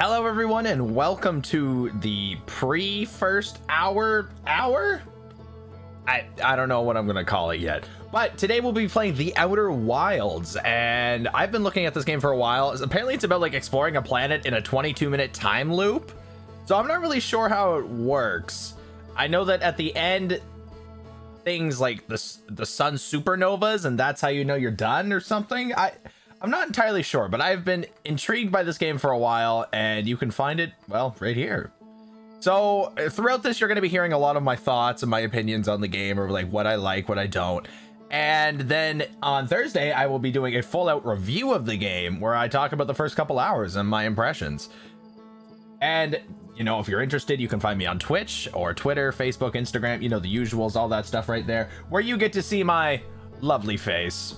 Hello, everyone, and welcome to the pre-first hour hour. I I don't know what I'm gonna call it yet, but today we'll be playing The Outer Wilds, and I've been looking at this game for a while. Apparently, it's about like exploring a planet in a 22-minute time loop, so I'm not really sure how it works. I know that at the end, things like the the sun supernovas, and that's how you know you're done or something. I I'm not entirely sure, but I've been intrigued by this game for a while, and you can find it, well, right here. So uh, throughout this, you're going to be hearing a lot of my thoughts and my opinions on the game, or like what I like, what I don't. And then on Thursday, I will be doing a full out review of the game where I talk about the first couple hours and my impressions. And, you know, if you're interested, you can find me on Twitch or Twitter, Facebook, Instagram, you know, the usuals, all that stuff right there, where you get to see my lovely face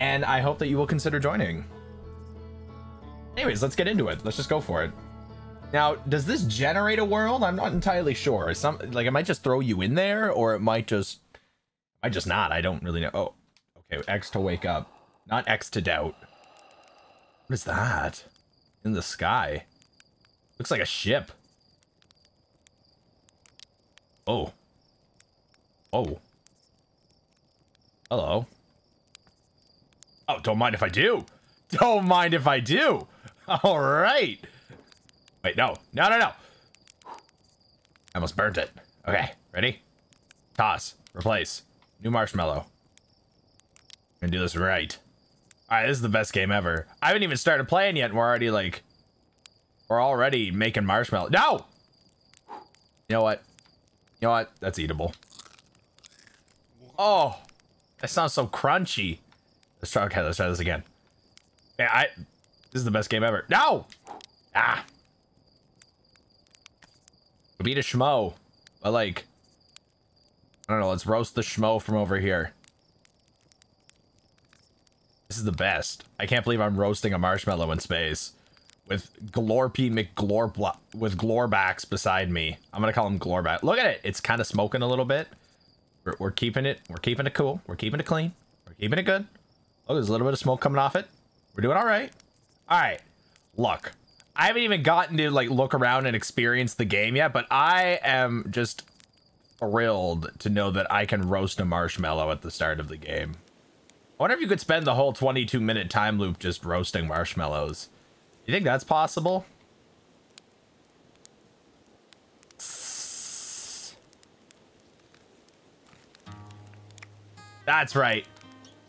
and I hope that you will consider joining. Anyways, let's get into it. Let's just go for it. Now, does this generate a world? I'm not entirely sure. Some like it might just throw you in there, or it might just, I just not. I don't really know. Oh, okay. X to wake up, not X to doubt. What is that? In the sky. Looks like a ship. Oh. Oh. Hello. Oh, don't mind if I do. Don't mind if I do. All right. Wait, no. No, no, no. I almost burnt it. Okay, ready? Toss. Replace. New marshmallow. Gonna do this right. Alright, this is the best game ever. I haven't even started playing yet, and we're already like... We're already making marshmallow. No! You know what? You know what? That's eatable. Oh! That sounds so crunchy. Let's try. Okay, let's try this again. Man, I. This is the best game ever. No. Ah. Beat a schmo. But like. I don't know. Let's roast the schmo from over here. This is the best. I can't believe I'm roasting a marshmallow in space. With Glorpy McGlor with Glorbacks beside me. I'm gonna call him Glorback. Look at it. It's kind of smoking a little bit. We're, we're keeping it. We're keeping it cool. We're keeping it clean. We're keeping it good. Oh, there's a little bit of smoke coming off it. We're doing all right. All right. Look, I haven't even gotten to like look around and experience the game yet, but I am just thrilled to know that I can roast a marshmallow at the start of the game. I wonder if you could spend the whole 22 minute time loop just roasting marshmallows. You think that's possible? That's right.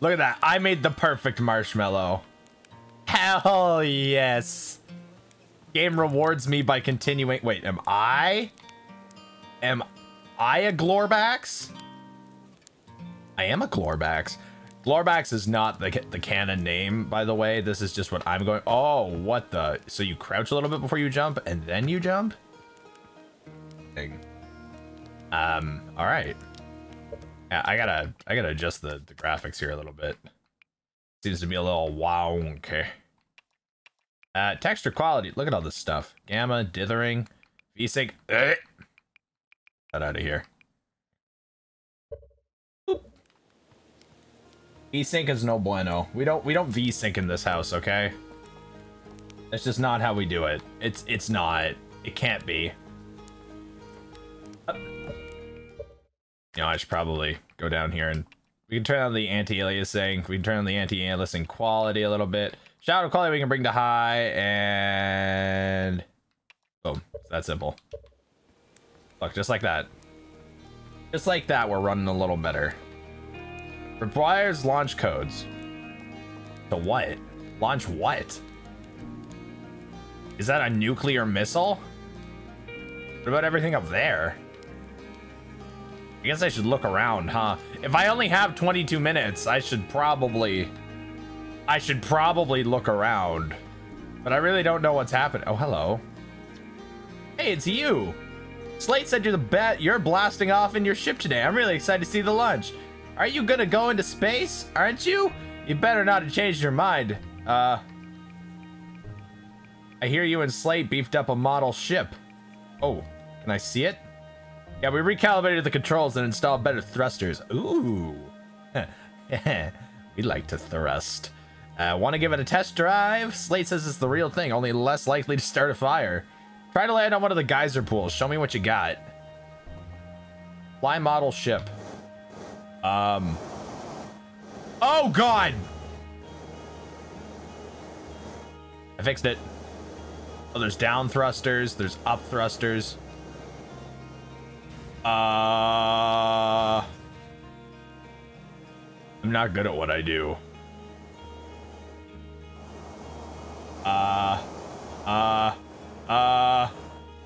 Look at that. I made the perfect marshmallow. Hell yes. Game rewards me by continuing. Wait, am I? Am I a Glorbax? I am a Glorbax. Glorbax is not the, the canon name, by the way. This is just what I'm going. Oh, what the? So you crouch a little bit before you jump and then you jump? Um, all right. I gotta I gotta adjust the, the graphics here a little bit. Seems to be a little wonky. Uh, texture quality. Look at all this stuff. Gamma, dithering, VSync. Get out of here. VSync is no bueno. We don't we don't VSync in this house, okay? That's just not how we do it. It's it's not. It can't be. You know, I should probably go down here and we can turn on the anti-aliasing. We can turn on the anti-aliasing quality a little bit. Shadow quality we can bring to high and boom. It's that simple. Look, just like that. Just like that, we're running a little better. Requires launch codes. To what? Launch what? Is that a nuclear missile? What about everything up there? I guess I should look around, huh? If I only have 22 minutes, I should probably... I should probably look around. But I really don't know what's happening. Oh, hello. Hey, it's you. Slate said you're the bet. You're blasting off in your ship today. I'm really excited to see the lunch. Are you gonna go into space? Aren't you? You better not have changed your mind. Uh... I hear you and Slate beefed up a model ship. Oh, can I see it? Yeah, we recalibrated the controls and installed better thrusters. Ooh. we like to thrust. Uh, Want to give it a test drive? Slate says it's the real thing, only less likely to start a fire. Try to land on one of the geyser pools. Show me what you got. Fly model ship. Um. Oh, God! I fixed it. Oh, there's down thrusters. There's up thrusters. Uh... I'm not good at what I do. Uh... Uh... Uh...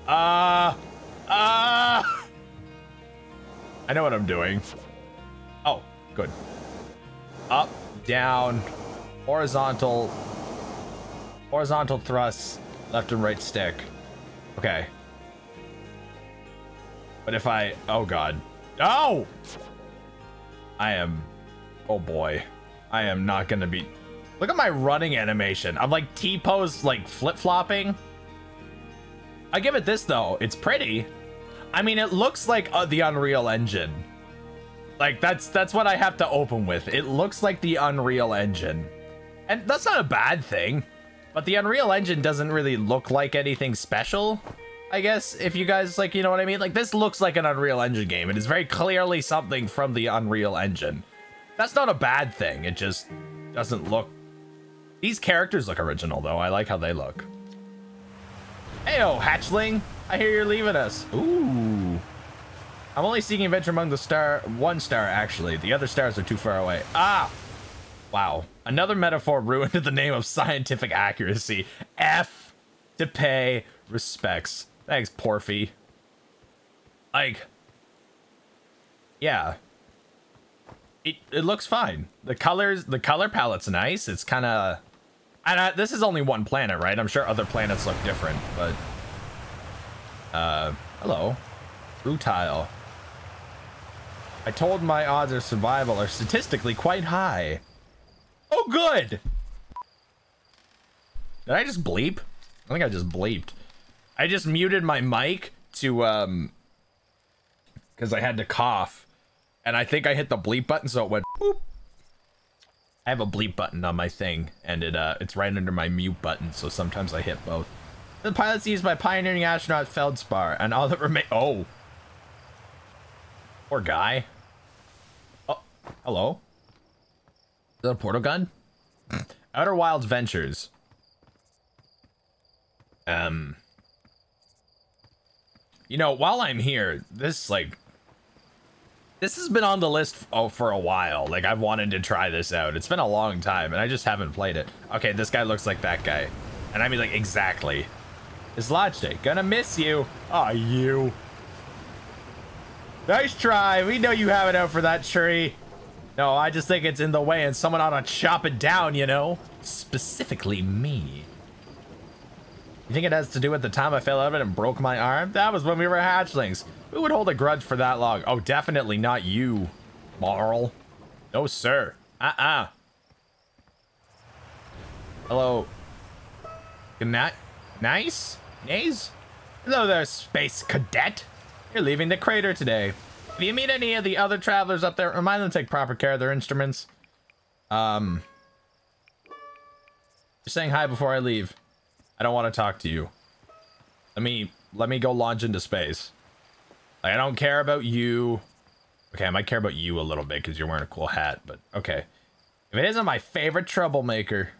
Uh... Uh... I know what I'm doing. Oh, good. Up, down, horizontal, horizontal thrusts, left and right stick. Okay. But if I, oh God. Oh! I am, oh boy. I am not gonna be, look at my running animation. I'm like T-pose, like flip-flopping. I give it this though, it's pretty. I mean, it looks like uh, the Unreal Engine. Like that's that's what I have to open with. It looks like the Unreal Engine. And that's not a bad thing. But the Unreal Engine doesn't really look like anything special. I guess if you guys like, you know what I mean? Like this looks like an Unreal Engine game. It is very clearly something from the Unreal Engine. That's not a bad thing. It just doesn't look These characters look original though. I like how they look. Heyo, hatchling. I hear you're leaving us. Ooh. I'm only seeking adventure among the star, one star actually. The other stars are too far away. Ah! Wow. Another metaphor ruined in the name of scientific accuracy. F to pay respects. Thanks, Porphy. Like, yeah. It, it looks fine. The colors, the color palette's nice. It's kind of, and I, this is only one planet, right? I'm sure other planets look different, but, uh, hello. Rutile. I told my odds of survival are statistically quite high. Oh, good. Did I just bleep? I think I just bleeped. I just muted my mic to, um, because I had to cough. And I think I hit the bleep button, so it went boop. I have a bleep button on my thing, and it uh, it's right under my mute button, so sometimes I hit both. The pilot's used by pioneering astronaut Feldspar, and all that remain. Oh. Poor guy. Oh, hello. Is that a portal gun? Outer Wilds Ventures. Um. You know, while I'm here, this like this has been on the list oh, for a while. Like I've wanted to try this out. It's been a long time and I just haven't played it. Okay, this guy looks like that guy. And I mean like exactly. It's Lodge Day. Gonna miss you. Aw, oh, you. Nice try. We know you have it out for that tree. No, I just think it's in the way and someone ought to chop it down, you know? Specifically me. You think it has to do with the time I fell out of it and broke my arm? That was when we were hatchlings. Who would hold a grudge for that long? Oh, definitely not you, Marl. No, sir. Uh-uh. Hello. Good night. Nice? Nays? Hello there, space cadet. You're leaving the crater today. If you meet any of the other travelers up there, remind them to take proper care of their instruments. Um, just saying hi before I leave. I don't want to talk to you. Let me let me go launch into space. Like, I don't care about you. Okay, I might care about you a little bit because you're wearing a cool hat, but okay. If it isn't my favorite troublemaker.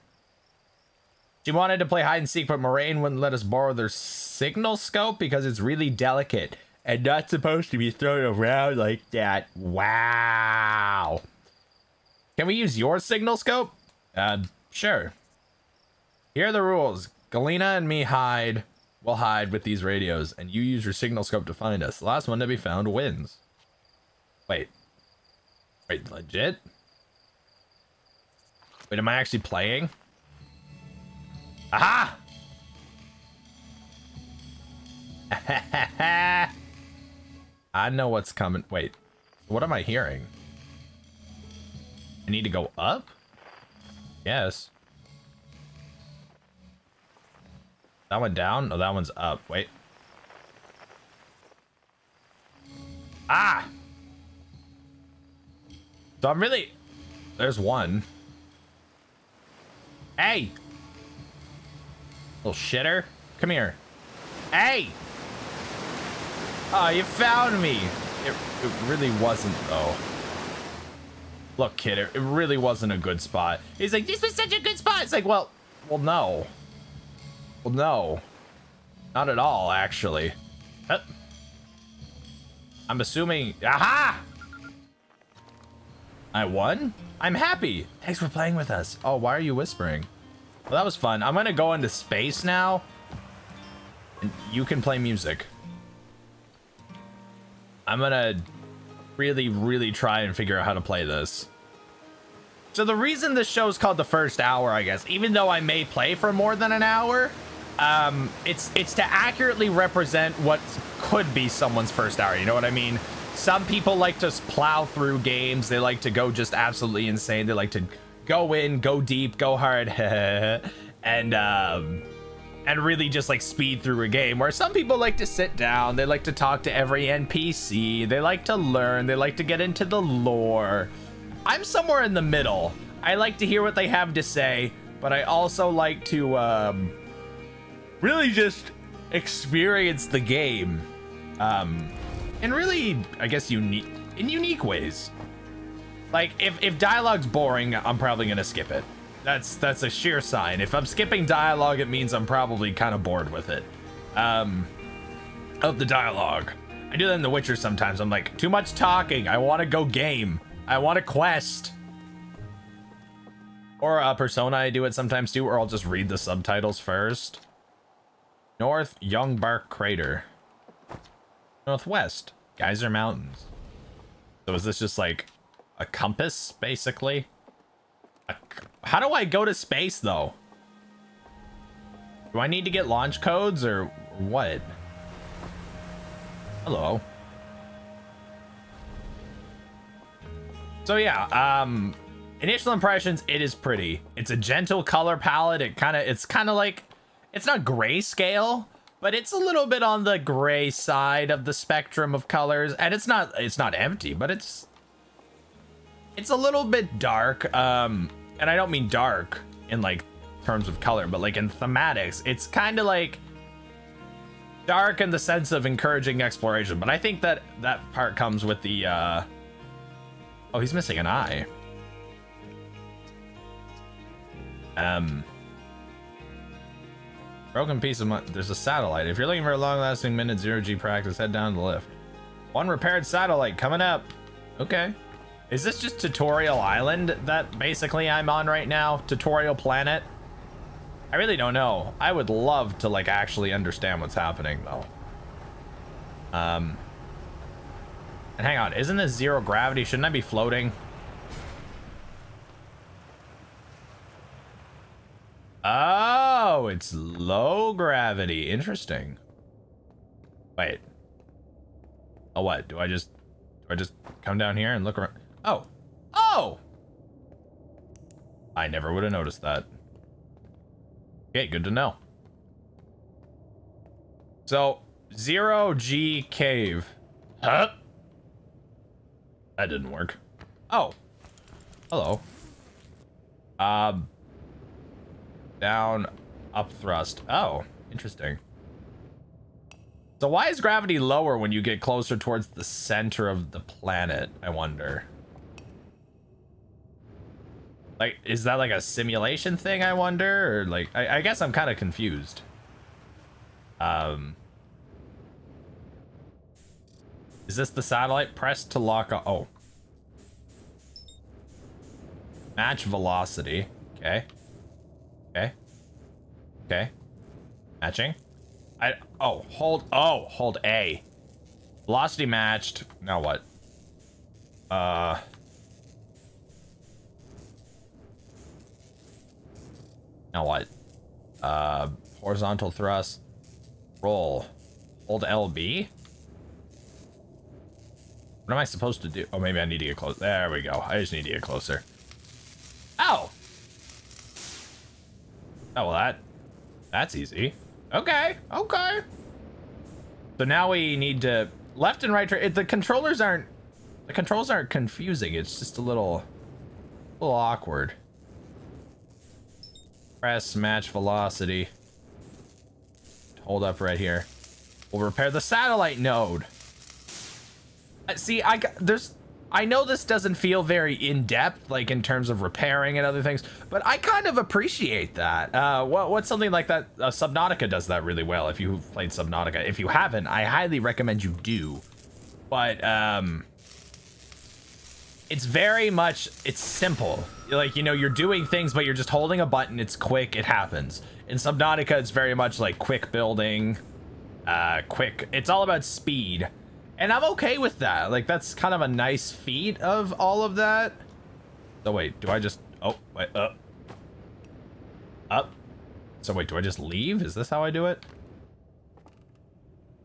She wanted to play hide and seek, but Moraine wouldn't let us borrow their signal scope because it's really delicate and not supposed to be thrown around like that. Wow. Can we use your signal scope? Uh, sure. Here are the rules. Galena and me hide. We'll hide with these radios, and you use your signal scope to find us. The last one to be found wins. Wait. Wait, legit? Wait, am I actually playing? Aha! I know what's coming. Wait, what am I hearing? I need to go up? Yes. That one down? No, that one's up. Wait. Ah! So I'm really... There's one. Hey! Little shitter. Come here. Hey! Oh, you found me. It, it really wasn't, though. Look, kid, it, it really wasn't a good spot. He's like, this was such a good spot. It's like, well, well, no. Well, no. Not at all, actually. I'm assuming... Aha! I won? I'm happy. Thanks for playing with us. Oh, why are you whispering? Well, that was fun. I'm to go into space now. And you can play music. I'm to really, really try and figure out how to play this. So the reason this show is called the first hour, I guess, even though I may play for more than an hour, um, it's it's to accurately represent what could be someone's first hour. You know what I mean? Some people like to plow through games. They like to go just absolutely insane. They like to go in, go deep, go hard, and um, and really just like speed through a game. Where some people like to sit down. They like to talk to every NPC. They like to learn. They like to get into the lore. I'm somewhere in the middle. I like to hear what they have to say, but I also like to um, really just experience the game um, in really, I guess, unique in unique ways. Like if if dialogue's boring, I'm probably gonna skip it. That's that's a sheer sign. If I'm skipping dialogue, it means I'm probably kind of bored with it. Um, of the dialogue. I do that in The Witcher sometimes. I'm like, too much talking. I want to go game. I want a quest. Or a Persona, I do it sometimes too, or I'll just read the subtitles first. North, Young Bark Crater. Northwest, Geyser Mountains. So is this just like a compass, basically? How do I go to space, though? Do I need to get launch codes, or what? Hello. So yeah, um, initial impressions, it is pretty. It's a gentle color palette. It kind of, it's kind of like, it's not grayscale, but it's a little bit on the gray side of the spectrum of colors. And it's not, it's not empty, but it's, it's a little bit dark. Um, and I don't mean dark in like terms of color, but like in thematics, it's kind of like dark in the sense of encouraging exploration. But I think that that part comes with the, uh, Oh, he's missing an eye. Um. Broken piece of There's a satellite. If you're looking for a long-lasting minute zero-G practice, head down the lift. One repaired satellite coming up. Okay. Is this just Tutorial Island that basically I'm on right now? Tutorial Planet? I really don't know. I would love to like actually understand what's happening though. Um, and hang on, isn't this zero gravity? Shouldn't I be floating? Oh, it's low gravity. Interesting. Wait. Oh, what? Do I just... Do I just come down here and look around? Oh. Oh! I never would have noticed that. Okay, good to know. So, zero G cave. Huh? That didn't work. Oh. Hello. Um. Down, up thrust. Oh, interesting. So why is gravity lower when you get closer towards the center of the planet, I wonder? Like, is that like a simulation thing, I wonder? Or like, I, I guess I'm kind of confused. Um... Is this the satellite? Press to lock on. Oh. Match velocity. Okay. Okay. Okay. Matching. I oh hold oh hold A. Velocity matched. Now what? Uh Now what? Uh horizontal thrust. Roll. Hold LB. What am I supposed to do? Oh, maybe I need to get close. There we go. I just need to get closer. Ow! Oh, well, that... That's easy. Okay, okay. So now we need to... Left and right... The controllers aren't... The controls aren't confusing. It's just a little... A little awkward. Press match velocity. Hold up right here. We'll repair the satellite node. See, I got, there's I know this doesn't feel very in-depth, like in terms of repairing and other things, but I kind of appreciate that. Uh, what, what's something like that? Uh, Subnautica does that really well. If you've played Subnautica, if you haven't, I highly recommend you do. But um, it's very much it's simple. Like you know, you're doing things, but you're just holding a button. It's quick. It happens. In Subnautica, it's very much like quick building, uh, quick. It's all about speed and I'm okay with that. Like, that's kind of a nice feat of all of that. So wait, do I just... Oh, wait, up. Up. So wait, do I just leave? Is this how I do it?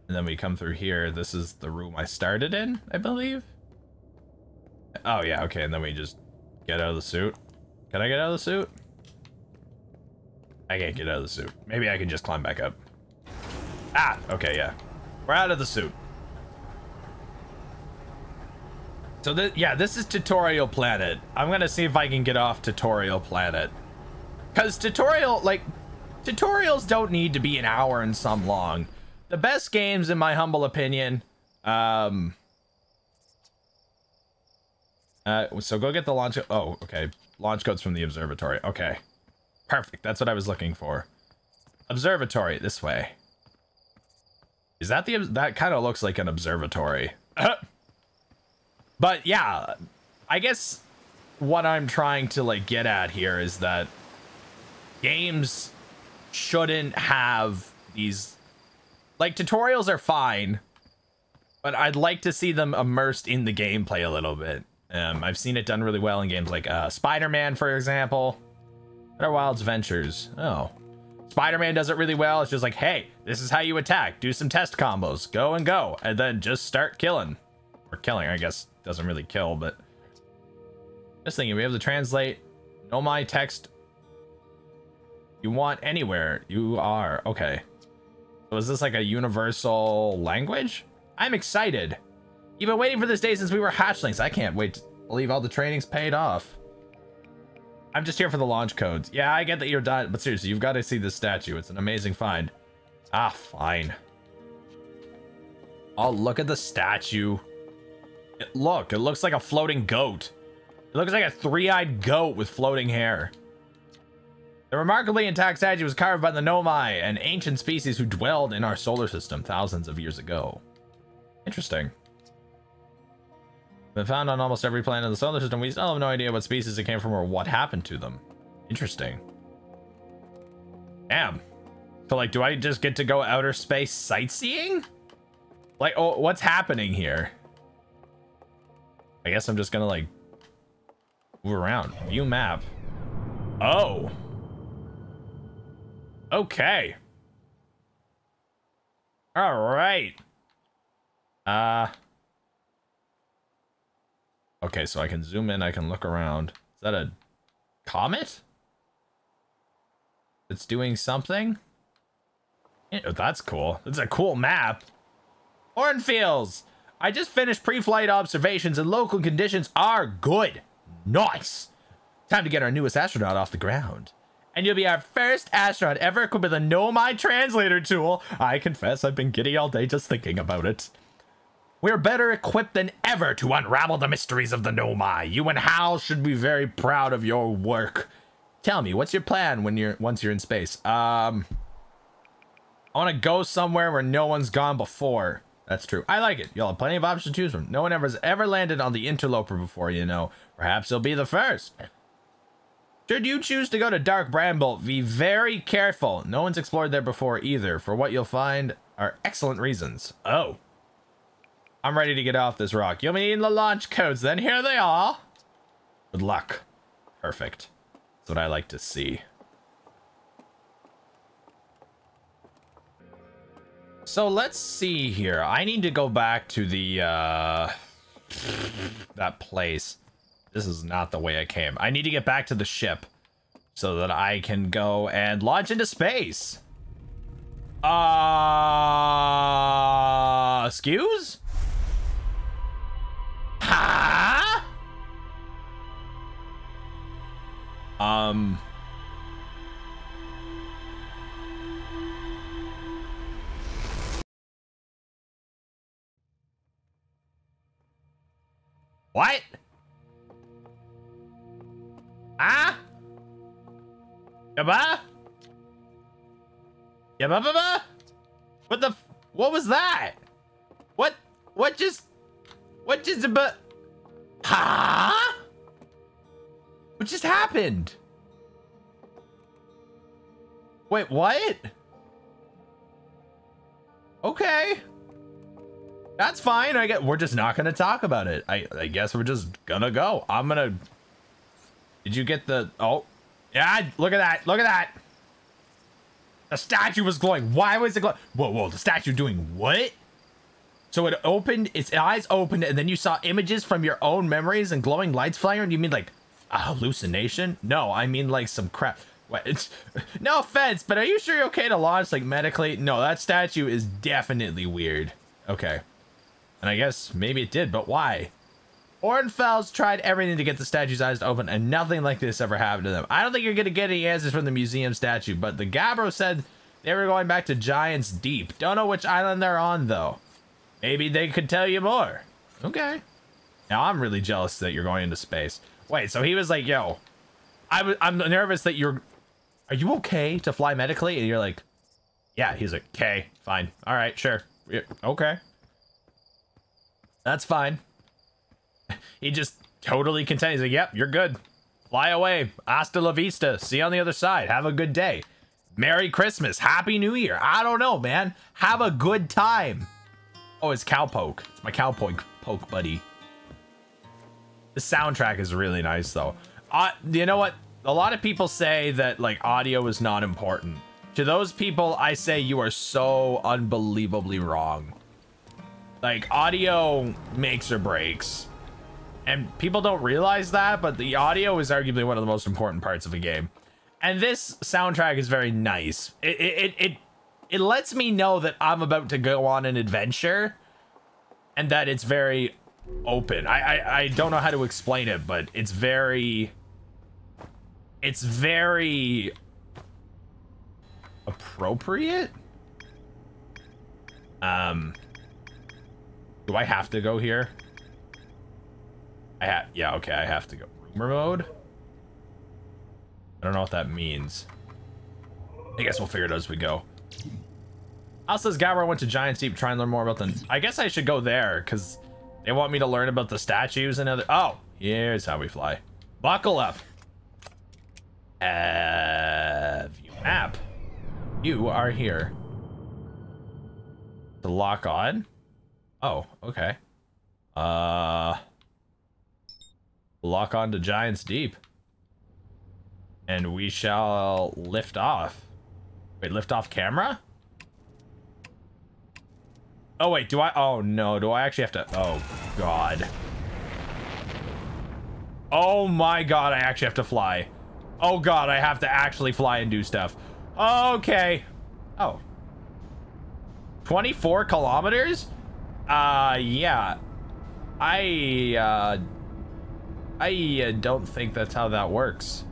And then we come through here. This is the room I started in, I believe. Oh, yeah, okay. And then we just get out of the suit. Can I get out of the suit? I can't get out of the suit. Maybe I can just climb back up. Ah, okay, yeah. We're out of the suit. So th yeah, this is Tutorial Planet. I'm gonna see if I can get off Tutorial Planet. Cause tutorial, like, tutorials don't need to be an hour and some long. The best games, in my humble opinion, um, uh, so go get the launch. Oh, okay. Launch codes from the observatory. Okay. Perfect. That's what I was looking for. Observatory, this way. Is that the, that kind of looks like an observatory. But yeah, I guess what I'm trying to like get at here is that games shouldn't have these like tutorials are fine, but I'd like to see them immersed in the gameplay a little bit. Um, I've seen it done really well in games like uh, Spider-Man, for example. Outer Wilds Ventures. Oh. Spider-Man does it really well. It's just like, hey, this is how you attack. Do some test combos. Go and go. And then just start killing. Or killing, I guess doesn't really kill, but just thinking we have to translate Nomai text you want anywhere. You are okay. So is this like a universal language? I'm excited. You've been waiting for this day since we were hatchlings. I can't wait to believe all the training's paid off. I'm just here for the launch codes. Yeah, I get that you're done, but seriously, you've got to see this statue. It's an amazing find. Ah, fine. Oh, look at the statue. Look, it looks like a floating goat. It looks like a three-eyed goat with floating hair. The remarkably intact statue was carved by the Nomai, an ancient species who dwelled in our solar system thousands of years ago. Interesting. Been found on almost every planet in the solar system. We still have no idea what species it came from or what happened to them. Interesting. Damn. So, like, do I just get to go outer space sightseeing? Like, oh, what's happening here? I guess I'm just gonna like move around. View map. Oh. Okay. All right. Uh. Okay, so I can zoom in. I can look around. Is that a comet? It's doing something? Yeah, that's cool. It's a cool map. Cornfields. I just finished pre-flight observations and local conditions are good. Nice. Time to get our newest astronaut off the ground. And you'll be our first astronaut ever equipped with a Nomai translator tool. I confess I've been giddy all day just thinking about it. We're better equipped than ever to unravel the mysteries of the Nomai. You and Hal should be very proud of your work. Tell me, what's your plan when you're once you're in space? Um, I want to go somewhere where no one's gone before. That's true. I like it. You'll have plenty of options to choose from. No one ever has ever landed on the interloper before, you know. Perhaps he'll be the first. Should you choose to go to Dark Bramble, be very careful. No one's explored there before either. For what you'll find are excellent reasons. Oh. I'm ready to get off this rock. You'll needing the launch codes, then here they are. Good luck. Perfect. That's what I like to see. So let's see here. I need to go back to the, uh, that place. This is not the way I came. I need to get back to the ship so that I can go and launch into space. Uh, excuse? Huh? What? Ah? Yaba? Yaba What the? What was that? What? What just? What just? But? Huh? What just happened? Wait, what? Okay. That's fine. I get we're just not gonna talk about it. I I guess we're just gonna go. I'm gonna Did you get the oh yeah, look at that. Look at that. The statue was glowing. Why was it glowing? Whoa, whoa, the statue doing what? So it opened, its eyes opened, and then you saw images from your own memories and glowing lights flying. And you mean like a hallucination? No, I mean like some crap. What? No offense, but are you sure you're okay to launch like medically? No, that statue is definitely weird. Okay. And I guess maybe it did, but why? Hornfels tried everything to get the statue's eyes to open, and nothing like this ever happened to them. I don't think you're going to get any answers from the museum statue, but the Gabbro said they were going back to Giant's Deep. Don't know which island they're on, though. Maybe they could tell you more. Okay. Now, I'm really jealous that you're going into space. Wait, so he was like, yo, I I'm nervous that you're... Are you okay to fly medically? And you're like, yeah. He's like, okay, fine. All right, sure. Okay. That's fine. he just totally content. Like, yep, you're good. Fly away. Hasta la vista. See you on the other side. Have a good day. Merry Christmas. Happy New Year. I don't know, man. Have a good time. Oh, it's Cowpoke. It's my Cowpoke poke buddy. The soundtrack is really nice, though. Uh, you know what? A lot of people say that, like, audio is not important. To those people, I say you are so unbelievably wrong. Like, audio makes or breaks. And people don't realize that, but the audio is arguably one of the most important parts of a game. And this soundtrack is very nice. It it it it lets me know that I'm about to go on an adventure and that it's very open. I I, I don't know how to explain it, but it's very it's very appropriate. Um do I have to go here? I have, yeah, okay, I have to go. Rumor mode? I don't know what that means. I guess we'll figure it out as we go. Al says Gabbro went to Giant Deep to try and learn more about them. I guess I should go there, because they want me to learn about the statues and other- Oh, here's how we fly. Buckle up. Uh, have you map? You are here. To lock on? Oh, okay. Uh lock on to Giant's Deep. And we shall lift off. Wait, lift off camera? Oh, wait, do I? Oh, no. Do I actually have to? Oh, God. Oh, my God. I actually have to fly. Oh, God. I have to actually fly and do stuff. Okay. Oh. 24 kilometers? Uh, yeah. I, uh, I uh, don't think that's how that works.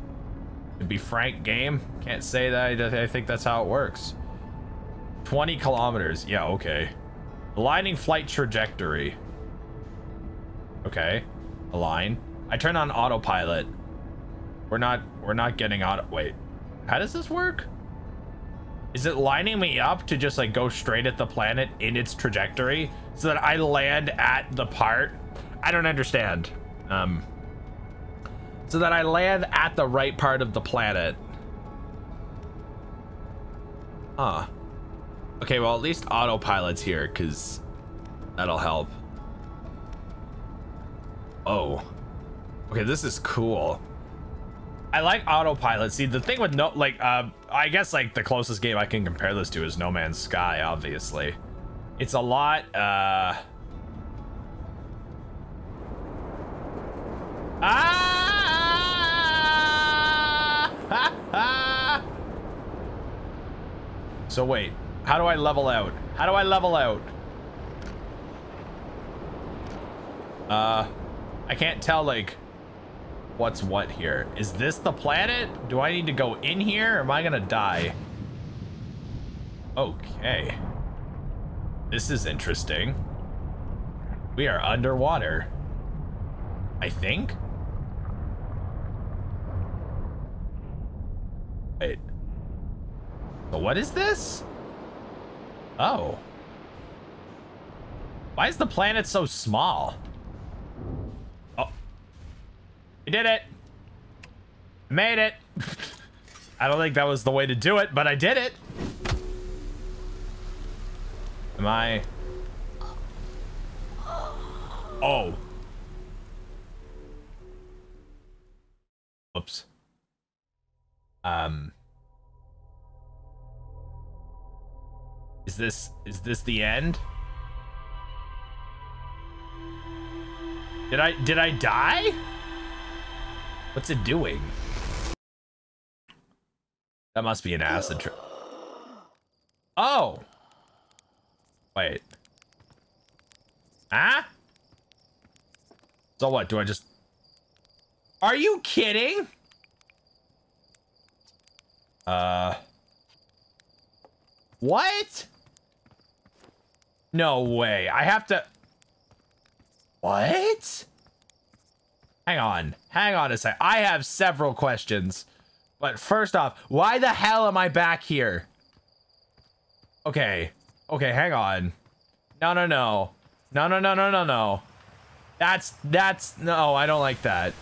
To be frank, game, can't say that I, I think that's how it works. 20 kilometers. Yeah, okay. Aligning flight trajectory. Okay. Align. I turn on autopilot. We're not we're not getting auto wait. How does this work? Is it lining me up to just like go straight at the planet in its trajectory so that I land at the part? I don't understand. Um so that I land at the right part of the planet. Huh. Okay, well, at least autopilot's here, because that'll help. Oh. Okay, this is cool. I like autopilot. See, the thing with no, like, uh, I guess, like, the closest game I can compare this to is No Man's Sky, obviously. It's a lot, uh... Ah! so wait, how do I level out? How do I level out? Uh, I can't tell like what's what here. Is this the planet? Do I need to go in here? Or am I gonna die? Okay. This is interesting. We are underwater. I think. Wait. So what is this? Oh. Why is the planet so small? We did it. Made it. I don't think that was the way to do it, but I did it. Am I... Oh. Oops. Um. Is this is this the end? Did I did I die? What's it doing? That must be an acid trip. Oh. Wait. Huh? So what? Do I just... Are you kidding? Uh... What? No way. I have to... What? Hang on. Hang on a sec. I have several questions. But first off, why the hell am I back here? Okay. Okay, hang on. No, no, no. No, no, no, no, no, no. That's, that's, no, I don't like that.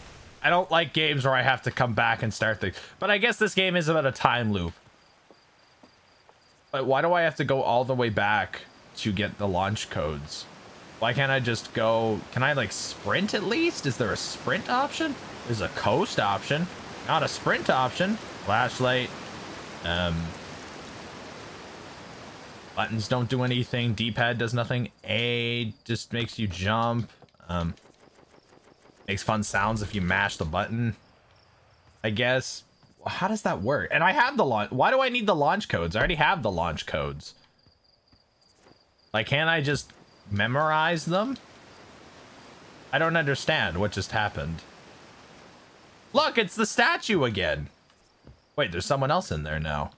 I don't like games where I have to come back and start things. But I guess this game is about a time loop. But why do I have to go all the way back to get the launch codes? Why can't I just go, can I like sprint at least? Is there a sprint option? There's a coast option, not a sprint option. Flashlight, um, buttons don't do anything. D-pad does nothing. A just makes you jump. Um, makes fun sounds if you mash the button. I guess. How does that work? And I have the launch. Why do I need the launch codes? I already have the launch codes. Like, can't I just memorize them? I don't understand what just happened. Look, it's the statue again. Wait, there's someone else in there now.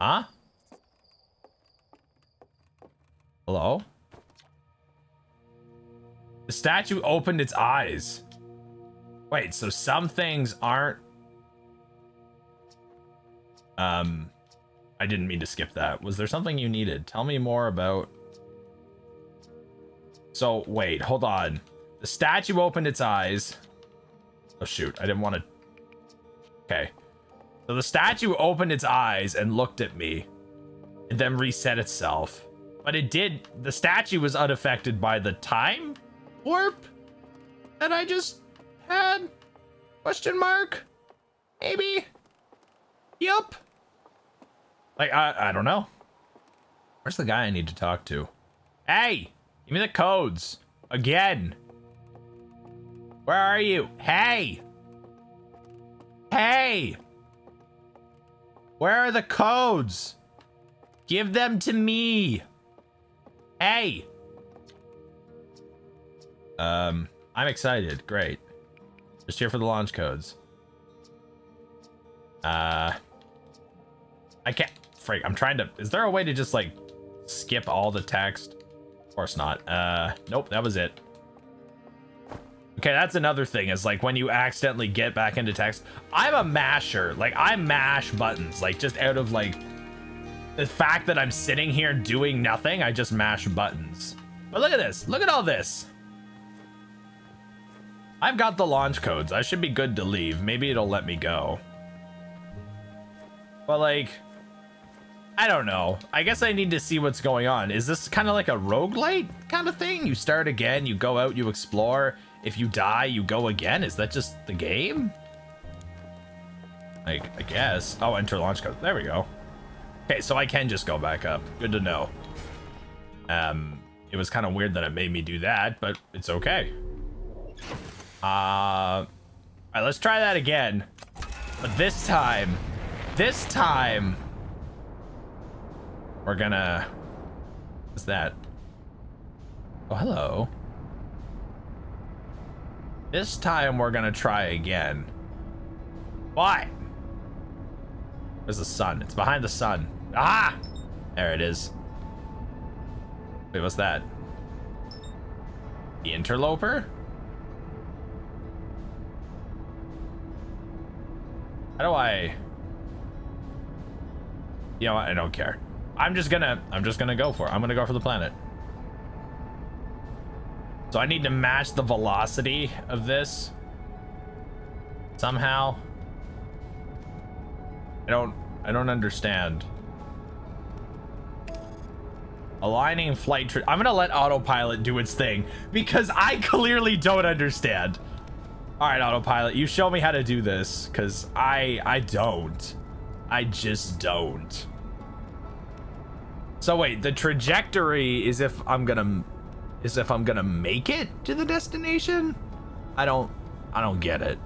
Huh? Hello? The statue opened its eyes. Wait, so some things aren't... Um, I didn't mean to skip that. Was there something you needed? Tell me more about... So, wait, hold on. The statue opened its eyes. Oh, shoot. I didn't want to... Okay. So the statue opened its eyes and looked at me. And then reset itself. But it did... The statue was unaffected by the time warp that I just had? Question mark? Maybe? Yup. Like, I, I don't know. Where's the guy I need to talk to? Hey, give me the codes. Again. Where are you? Hey. Hey. Where are the codes? Give them to me. Hey. Um, I'm excited. Great. Just here for the launch codes. Uh, I can't. Freak. I'm trying to. Is there a way to just like skip all the text? Course not. Uh, nope. That was it. Okay, that's another thing is like when you accidentally get back into text. I'm a masher. Like I mash buttons. Like just out of like the fact that I'm sitting here doing nothing, I just mash buttons. But look at this. Look at all this. I've got the launch codes. I should be good to leave. Maybe it'll let me go. But like, I don't know. I guess I need to see what's going on. Is this kind of like a roguelite kind of thing? You start again, you go out, you explore. If you die, you go again. Is that just the game? Like, I guess. Oh, enter launch code. There we go. Okay, so I can just go back up. Good to know. Um, it was kind of weird that it made me do that, but it's okay. Uh, all right, let's try that again. But this time, this time, we're gonna... What's that? Oh, hello. This time we're gonna try again. Why? Where's the sun? It's behind the sun. Ah! There it is. Wait, what's that? The interloper? How do I... You know what? I don't care. I'm just gonna, I'm just gonna go for it. I'm gonna go for the planet. So I need to match the velocity of this somehow. I don't, I don't understand. Aligning flight. I'm gonna let autopilot do its thing because I clearly don't understand. All right, autopilot, you show me how to do this because I, I don't. I just don't. So wait, the trajectory is if I'm gonna, is if I'm gonna make it to the destination? I don't, I don't get it.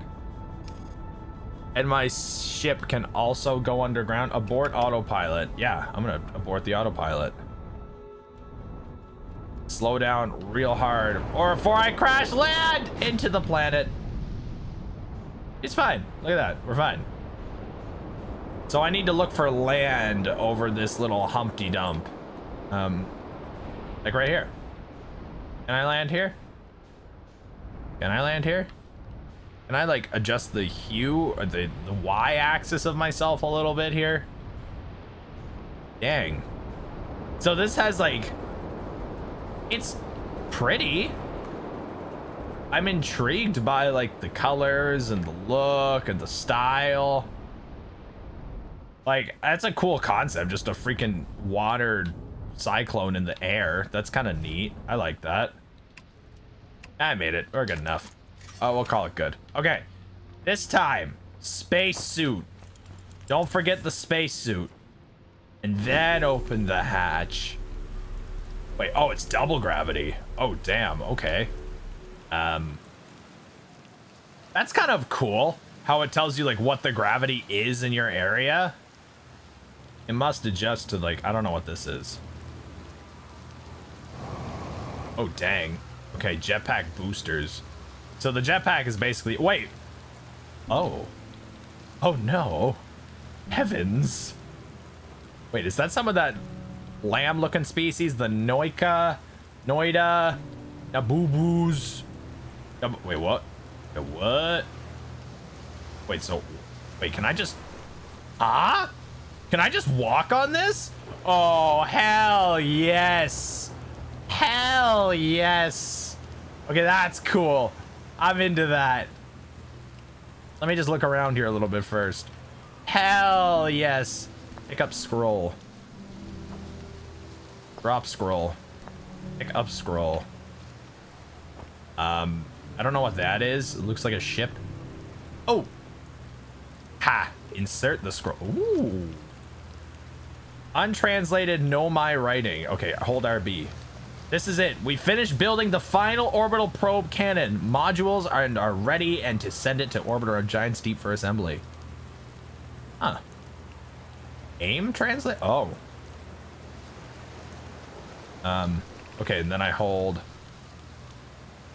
And my ship can also go underground. Abort autopilot. Yeah, I'm gonna abort the autopilot. Slow down real hard or before I crash land into the planet. It's fine. Look at that. We're fine. So I need to look for land over this little Humpty Dump. Um, like right here. Can I land here? Can I land here? Can I like adjust the hue or the, the Y axis of myself a little bit here? Dang. So this has like, it's pretty. I'm intrigued by like the colors and the look and the style. Like that's a cool concept, just a freaking water cyclone in the air. That's kind of neat. I like that. I made it. We're good enough. Oh, we'll call it good. Okay. This time, space suit. Don't forget the space suit. And then open the hatch. Wait, oh, it's double gravity. Oh, damn. Okay. Um, that's kind of cool how it tells you like what the gravity is in your area. It must adjust to like, I don't know what this is. Oh, dang. Okay, jetpack boosters. So the jetpack is basically, wait. Oh. Oh no. Heavens. Wait, is that some of that lamb looking species? The Noika, Noida, Nabubus, wait, what? Wait, what? Wait, so... Wait, can I just... Ah? Can I just walk on this? Oh, hell yes. Hell yes. Okay, that's cool. I'm into that. Let me just look around here a little bit first. Hell yes. Pick up scroll. Drop scroll. Pick up scroll. Um, I don't know what that is. It looks like a ship. Oh! Ha! Insert the scroll. Ooh! Untranslated Nomai writing. Okay, hold RB. This is it. We finished building the final orbital probe cannon. Modules are, are ready and to send it to orbit or a Giant's Deep for assembly. Huh. Aim translate? Oh. Um, okay, and then I hold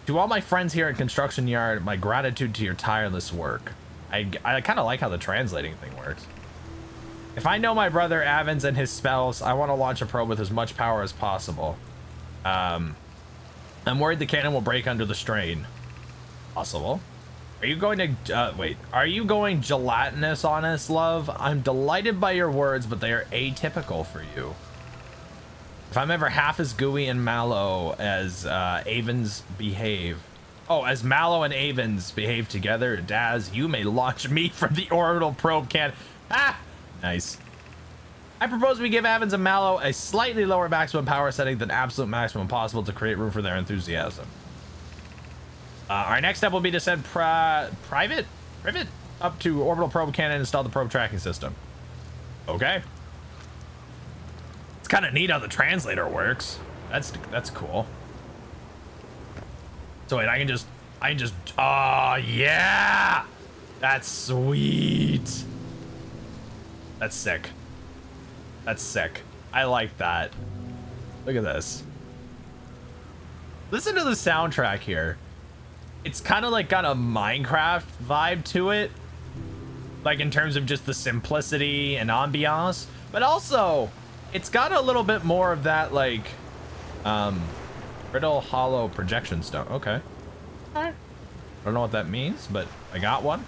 to all my friends here in Construction Yard, my gratitude to your tireless work. I, I kind of like how the translating thing works. If I know my brother Avens and his spells, I want to launch a probe with as much power as possible. Um, I'm worried the cannon will break under the strain. Possible. Are you going to, uh, wait, are you going gelatinous on us, love? I'm delighted by your words, but they are atypical for you. If I'm ever half as gooey and mallow as uh, Avens behave. Oh, as Mallow and Avens behave together, Daz, you may launch me from the orbital probe can. Ah! Nice. I propose we give Avens and Mallow a slightly lower maximum power setting than absolute maximum possible to create room for their enthusiasm. Uh, our next step will be to send pri private, privet up to orbital probe cannon and install the probe tracking system. Okay. It's kind of neat how the translator works. That's that's cool. So wait, I can just, I can just, oh yeah, that's sweet. That's sick. That's sick. I like that. Look at this. Listen to the soundtrack here. It's kind of like got a Minecraft vibe to it. Like in terms of just the simplicity and ambiance, but also it's got a little bit more of that like um brittle hollow projection stone okay I don't know what that means but i got one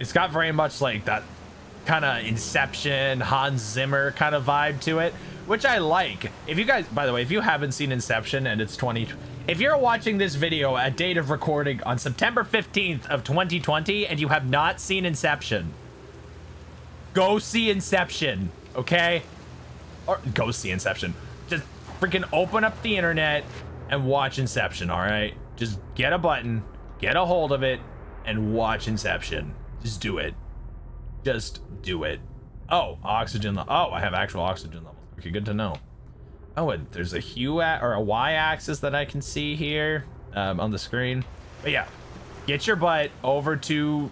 it's got very much like that kind of Inception, Hans Zimmer kind of vibe to it, which I like. If you guys, by the way, if you haven't seen Inception and it's 20, if you're watching this video at date of recording on September 15th of 2020 and you have not seen Inception, go see Inception, okay? Or go see Inception. Just freaking open up the internet and watch Inception, all right? Just get a button, get a hold of it, and watch Inception. Just do it. Just do it. Oh, oxygen. Oh, I have actual oxygen levels. Okay, good to know. Oh, and there's a hue or a y-axis that I can see here um, on the screen. But yeah, get your butt over to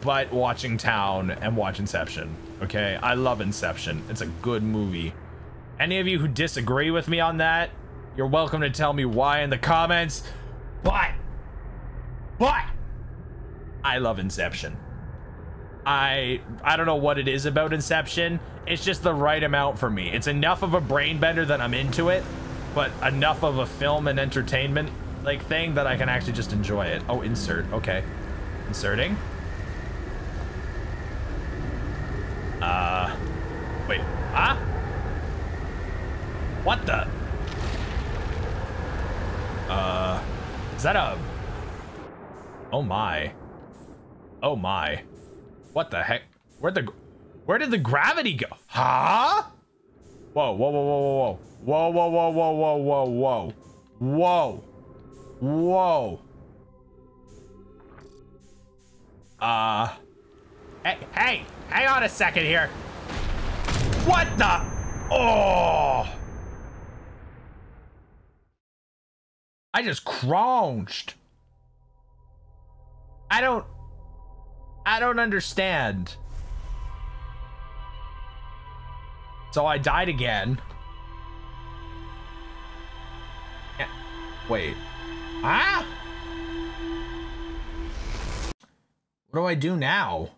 butt watching town and watch Inception. Okay, I love Inception. It's a good movie. Any of you who disagree with me on that, you're welcome to tell me why in the comments. But, but, I love Inception. I I don't know what it is about Inception. It's just the right amount for me. It's enough of a brain bender that I'm into it, but enough of a film and entertainment like thing that I can actually just enjoy it. Oh, insert. Okay. Inserting. Uh wait. Huh? What the? Uh is that a Oh my. Oh my. What the heck? Where the... Where did the gravity go? Huh? Whoa, whoa, whoa, whoa, whoa, whoa. Whoa, whoa, whoa, whoa, whoa, whoa, whoa. Whoa. Whoa. Uh... Hey, hey! Hang on a second here! What the... Oh! I just crouched. I don't... I don't understand. So I died again. Wait. Ah! What do I do now?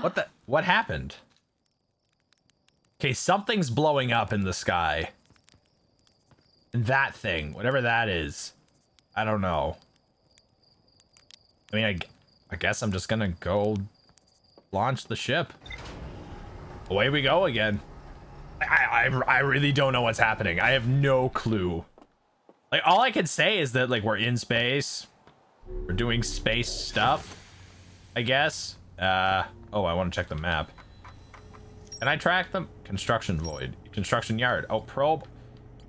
What the? What happened? Okay, something's blowing up in the sky. And that thing, whatever that is. I don't know. I mean, I, I guess I'm just gonna go launch the ship. Away we go again. I, I, I really don't know what's happening. I have no clue. Like, all I can say is that, like, we're in space. We're doing space stuff, I guess. Uh, oh, I want to check the map. Can I track them? Construction void. Construction yard. Oh, probe.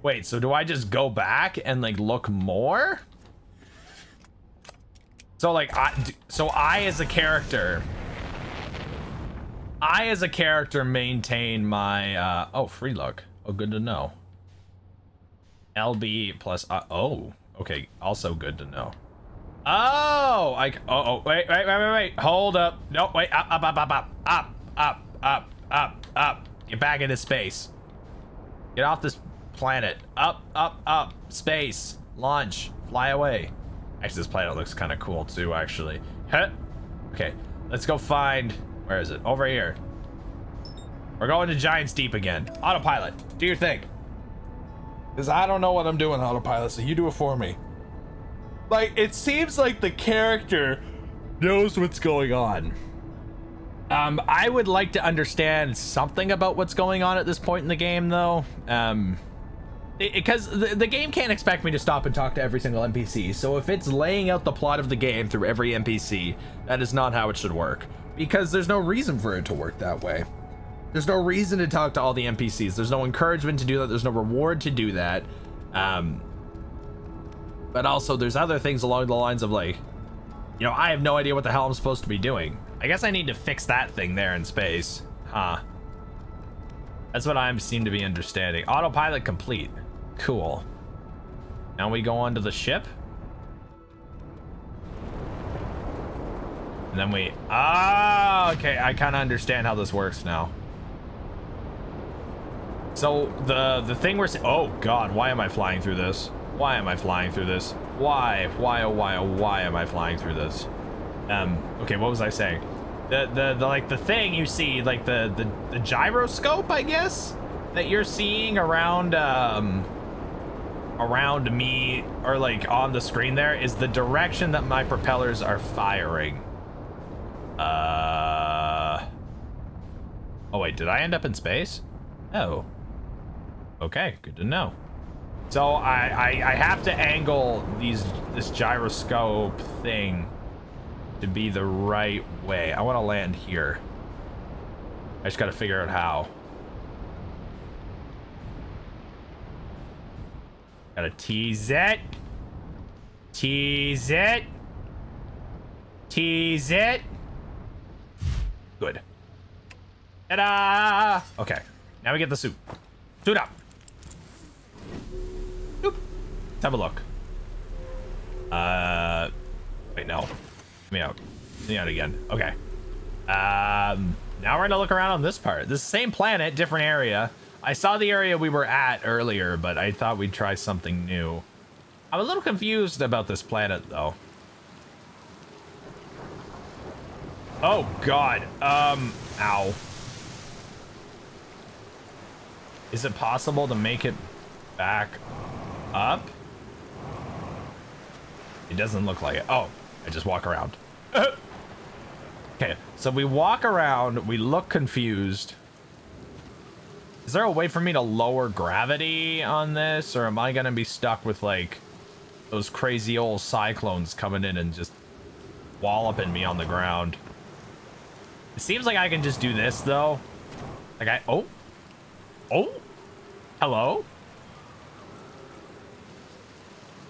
Wait, so do I just go back and, like, look more? So, like, I, so I, as a character, I, as a character, maintain my, uh, oh, free look. Oh, good to know. LB plus, uh, oh, okay, also good to know. Oh, I, oh, oh, wait, wait, wait, wait, wait, hold up. No, wait, up, up, up, up, up, up, up, up, up, up. Get back into space. Get off this planet. Up, up, up, space, launch, fly away. Actually, this planet looks kind of cool too, actually. Huh? Okay, let's go find where is it? Over here. We're going to Giants Deep again. Autopilot, do your thing. Because I don't know what I'm doing, autopilot, so you do it for me. Like, it seems like the character knows what's going on. Um, I would like to understand something about what's going on at this point in the game, though. Um, because the, the game can't expect me to stop and talk to every single NPC. So if it's laying out the plot of the game through every NPC, that is not how it should work because there's no reason for it to work that way. There's no reason to talk to all the NPCs. There's no encouragement to do that. There's no reward to do that. Um, but also, there's other things along the lines of like, you know, I have no idea what the hell I'm supposed to be doing. I guess I need to fix that thing there in space. Huh. That's what I seem to be understanding. Autopilot complete. Cool. Now we go onto the ship. And then we, ah, okay, I kind of understand how this works now. So the the thing we're, oh God, why am I flying through this? Why am I flying through this? Why, why, oh, why, oh, why am I flying through this? Um, okay, what was I saying? The, the, the, like the thing you see, like the, the, the gyroscope, I guess, that you're seeing around, um, around me or like on the screen there is the direction that my propellers are firing. Uh. Oh wait, did I end up in space? Oh. Okay, good to know. So I, I, I have to angle these this gyroscope thing to be the right way. I want to land here. I just got to figure out how. Gotta tease it. Tease it. Tease it. Good. Ta-da! Okay. Now we get the suit. Suit up. Let's have a look. Uh, wait, no. Let me out. Let me out again. Okay. Um, now we're gonna look around on this part. This same planet, different area. I saw the area we were at earlier, but I thought we'd try something new. I'm a little confused about this planet, though. Oh, God. Um, ow. Is it possible to make it back up? It doesn't look like it. Oh, I just walk around. okay, so we walk around, we look confused. Is there a way for me to lower gravity on this, or am I gonna be stuck with, like, those crazy old cyclones coming in and just walloping me on the ground? It seems like I can just do this, though. Like, I... Oh. Oh. Hello?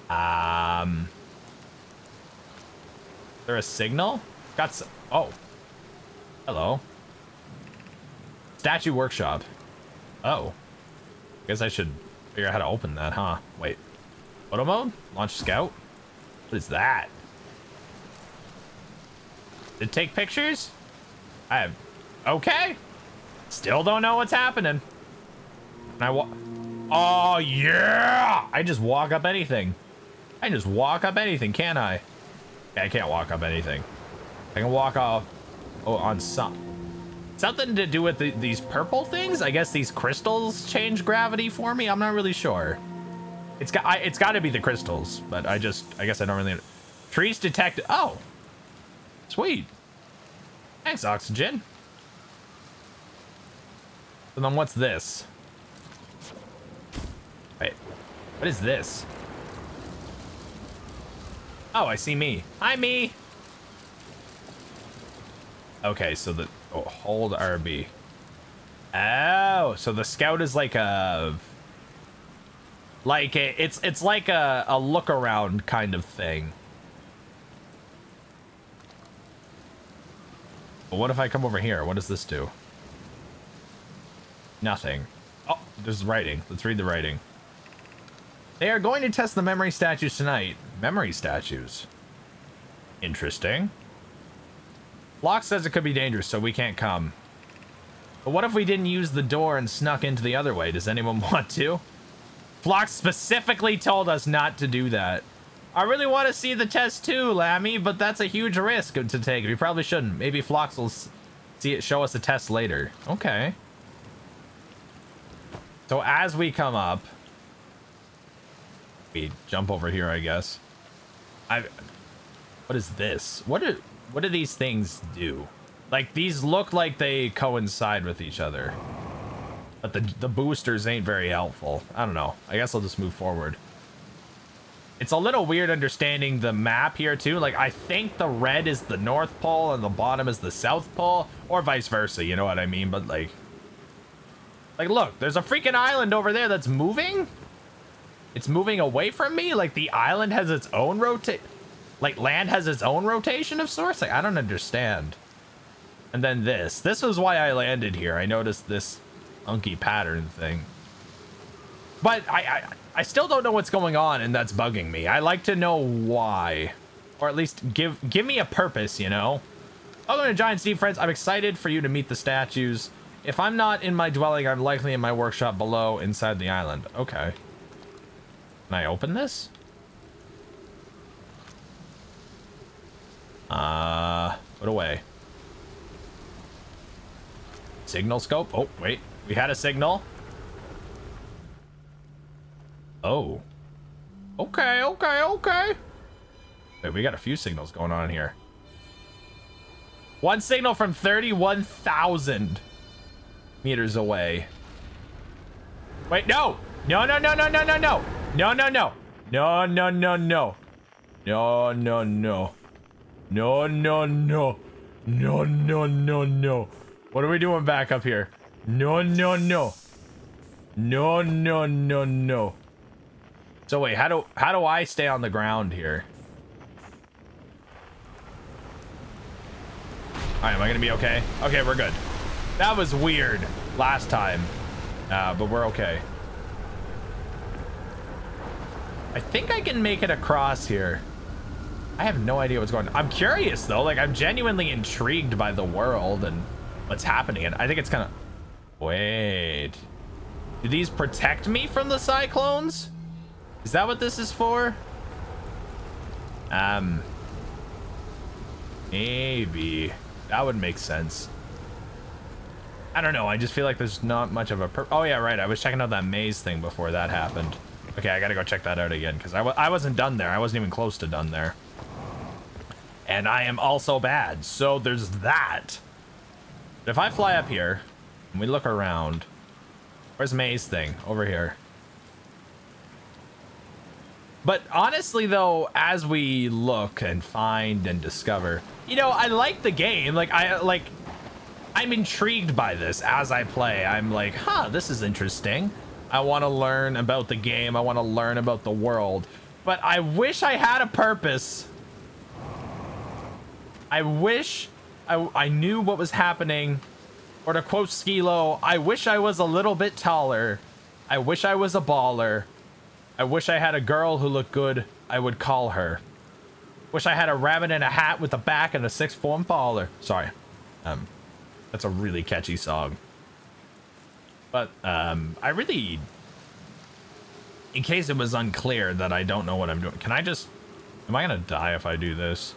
Um... Is there a signal? Got. Oh. Hello. Statue workshop. Oh. Guess I should figure out how to open that, huh? Wait. Photo mode? Launch scout? What is that? Did take pictures? I have... Okay. Still don't know what's happening. Can I walk... Oh, yeah! I just walk up anything. I can just walk up anything, can't I? Yeah, I can't walk up anything. I can walk off... Oh, on some... Something to do with the, these purple things? I guess these crystals change gravity for me? I'm not really sure. It's got I, it's got to be the crystals, but I just I guess I don't really trees detected. Oh, sweet. Thanks, oxygen. And then what's this? Wait, what is this? Oh, I see me. Hi, me. Okay, so the oh, hold RB. Oh, so the scout is like a like it's it's like a, a look around kind of thing. But what if I come over here? What does this do? Nothing. Oh, there's writing. Let's read the writing. They are going to test the memory statues tonight. Memory statues. Interesting. Phlox says it could be dangerous, so we can't come. But what if we didn't use the door and snuck into the other way? Does anyone want to? Phlox specifically told us not to do that. I really want to see the test too, Lammy, but that's a huge risk to take. We probably shouldn't. Maybe Phlox will see it, show us the test later. Okay. So as we come up, we jump over here, I guess. I. What is this? What do what do these things do? Like these look like they coincide with each other. But the, the boosters ain't very helpful. I don't know. I guess I'll just move forward. It's a little weird understanding the map here, too. Like, I think the red is the North Pole and the bottom is the South Pole. Or vice versa, you know what I mean? But, like... Like, look, there's a freaking island over there that's moving? It's moving away from me? Like, the island has its own rotate... Like, land has its own rotation of sorts? Like, I don't understand. And then this. This was why I landed here. I noticed this unky pattern thing. But I, I, I still don't know what's going on, and that's bugging me. I like to know why, or at least give give me a purpose, you know. Welcome to Giant's Deep, friends. I'm excited for you to meet the statues. If I'm not in my dwelling, I'm likely in my workshop below, inside the island. Okay. Can I open this? Uh, put away. Signal scope. Oh, wait. We had a signal. Oh. Okay, okay, okay. Wait, we got a few signals going on here. One signal from 31,000 meters away. Wait, no. No, no, no, no, no, no, no. No, no, no. No, no, no, no. No, no, no. No, no, no. No, no, no, no. What are we doing back up here? No, no, no. No, no, no, no. So wait, how do how do I stay on the ground here? Alright, am I gonna be okay? Okay, we're good. That was weird last time. Uh, but we're okay. I think I can make it across here. I have no idea what's going on. I'm curious though. Like I'm genuinely intrigued by the world and what's happening. And I think it's kind of... Wait. Do these protect me from the cyclones? Is that what this is for? Um... Maybe. That would make sense. I don't know. I just feel like there's not much of a... per oh, yeah, right. I was checking out that maze thing before that happened. Okay, I gotta go check that out again because I wasn't done there. I wasn't even close to done there. And I am also bad. So there's that. If I fly up here and we look around, where's Maze thing? Over here. But honestly, though, as we look and find and discover, you know, I like the game. Like, I like, I'm intrigued by this as I play. I'm like, huh, this is interesting. I want to learn about the game. I want to learn about the world. But I wish I had a purpose. I wish I, I knew what was happening. Or to quote Skee-Lo, I wish I was a little bit taller. I wish I was a baller. I wish I had a girl who looked good. I would call her. Wish I had a rabbit in a hat with a back and a six form baller. Sorry. Um, that's a really catchy song. But um, I really, in case it was unclear that I don't know what I'm doing, can I just, am I going to die if I do this?